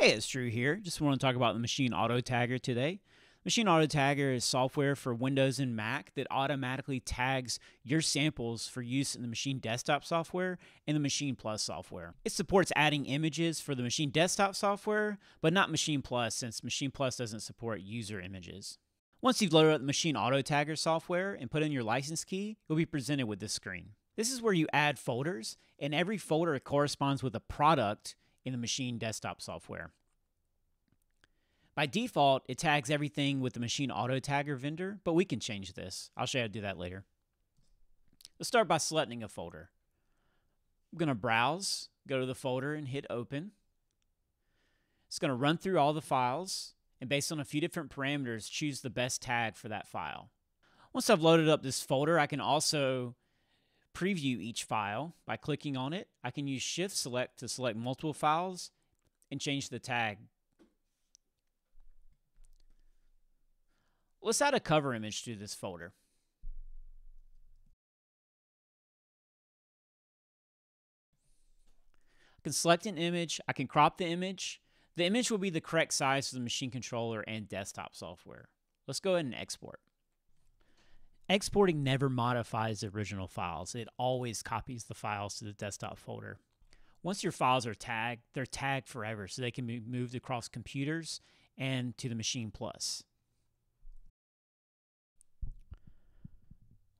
Hey, it's Drew here. Just want to talk about the Maschine Auto Tagger today. Maschine Auto Tagger is software for Windows and Mac that automatically tags your samples for use in the Maschine Desktop software and the Maschine Plus software. It supports adding images for the Maschine Desktop software, but not Maschine Plus since Maschine Plus doesn't support user images. Once you've loaded up the Maschine Auto Tagger software and put in your license key, you'll be presented with this screen. This is where you add folders, and every folder corresponds with a product in the Maschine Desktop software. By default, it tags everything with the Maschine Auto Tagger vendor, but we can change this. I'll show you how to do that later. Let's start by selecting a folder. I'm going to browse, go to the folder, and hit Open. It's going to run through all the files, and based on a few different parameters, choose the best tag for that file. Once I've loaded up this folder, I can also preview each file by clicking on it. I can use Shift Select to select multiple files and change the tag. Let's add a cover image to this folder. I can select an image, I can crop the image. The image will be the correct size for the Maschine controller and desktop software. Let's go ahead and export. Exporting never modifies the original files. It always copies the files to the desktop folder. Once your files are tagged, they're tagged forever so they can be moved across computers and to the Maschine Plus.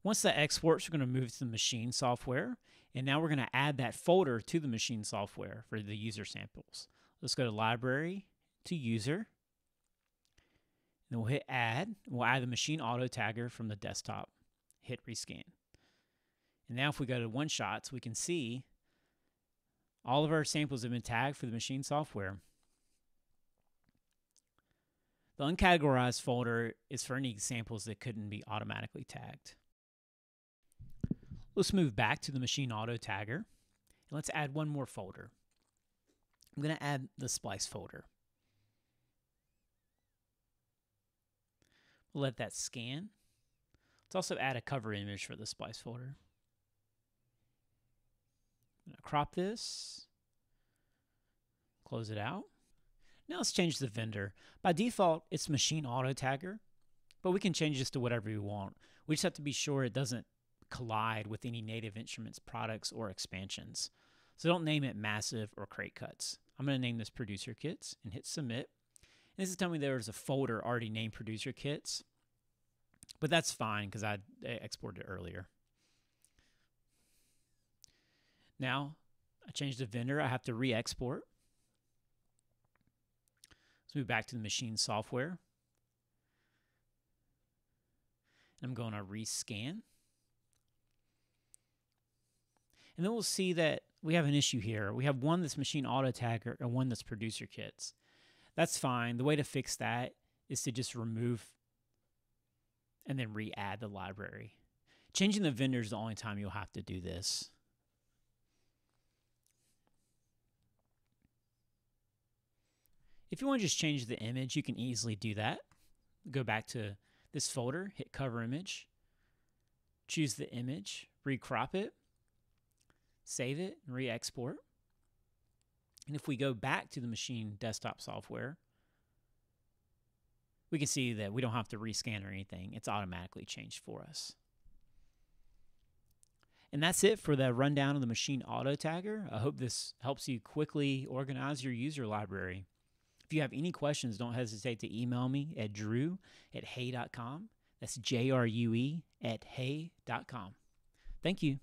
Once that exports, we're going to move to the Maschine software, and now we're going to add that folder to the Maschine software for the user samples. Let's go to Library to User, then we'll hit add. We'll add the Maschine auto tagger from the desktop. Hit rescan. And now if we go to one shots, we can see all of our samples have been tagged for the Maschine software. The uncategorized folder is for any samples that couldn't be automatically tagged. Let's move back to the Maschine auto tagger and let's add one more folder. I'm going to add the splice folder. We'll let that scan. Let's also add a cover image for the splice folder. Crop this, close it out. Now let's change the vendor. By default, it's Maschine Auto Tagger, but we can change this to whatever we want. We just have to be sure it doesn't collide with any Native Instruments products or expansions. So don't name it Massive or Crate Cuts. I'm going to name this Producer Kits and hit Submit. This is telling me there's a folder already named Producer Kits. But that's fine because I exported it earlier. Now, I changed the vendor. I have to re-export. Let's move back to the Maschine software. And I'm going to rescan. And then we'll see that we have an issue here. We have one that's Maschine auto tagger and one that's producer kits. That's fine. The way to fix that is to just remove and then re-add the library. Changing the vendor is the only time you'll have to do this. If you want to just change the image, you can easily do that. Go back to this folder, hit cover image, choose the image, recrop it, save it, and re-export. And if we go back to the Maschine desktop software, we can see that we don't have to rescan or anything. It's automatically changed for us. And that's it for the rundown of the Maschine auto tagger. I hope this helps you quickly organize your user library. If you have any questions, don't hesitate to email me at drew at hay.com. That's J R U E at hay.com. Thank you.